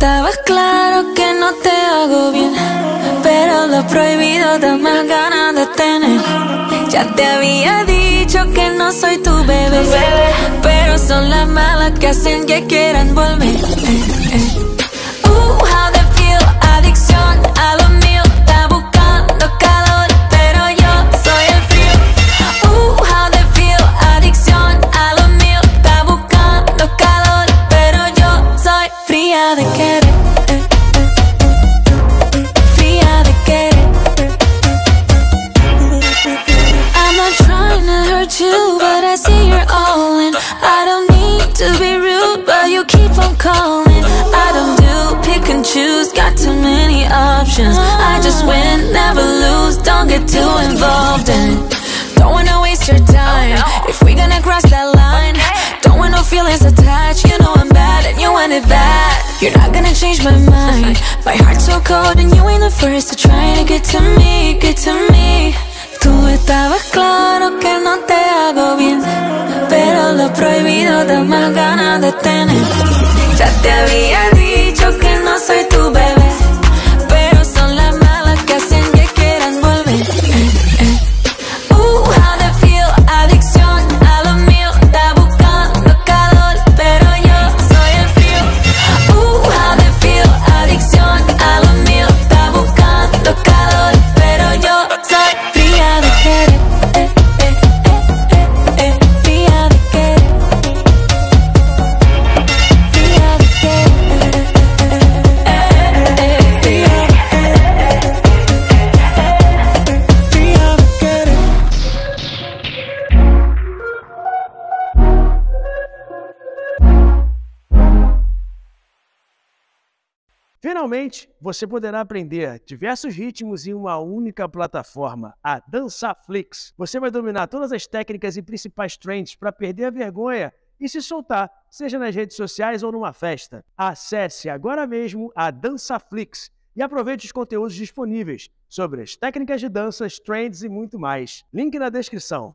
estaba claro que no te hago bien, pero lo prohibido da más ganas de tener. Ya te había dicho que no soy tu bebé, pero son las malas que hacen que quieran volver. Eh, eh. Uh, calling. I don't do pick and choose, got too many options. I just win, never lose, don't get too involved in. Don't wanna waste your time if we gonna cross that line. Don't want no feelings attached, you know I'm bad and you want it bad. You're not gonna change my mind. My heart's so cold and you ain't the first to try to get to me, get to me. Tú estabas claro que no te hago bien, pero lo prohibido da más ganas de tener. Ya te Finalmente, você poderá aprender diversos ritmos em uma única plataforma, a Dançaflix. Você vai dominar todas as técnicas e principais trends para perder a vergonha e se soltar, seja nas redes sociais ou numa festa. Acesse agora mesmo a Dançaflix e aproveite os conteúdos disponíveis sobre as técnicas de danças, trends e muito mais. Link na descrição.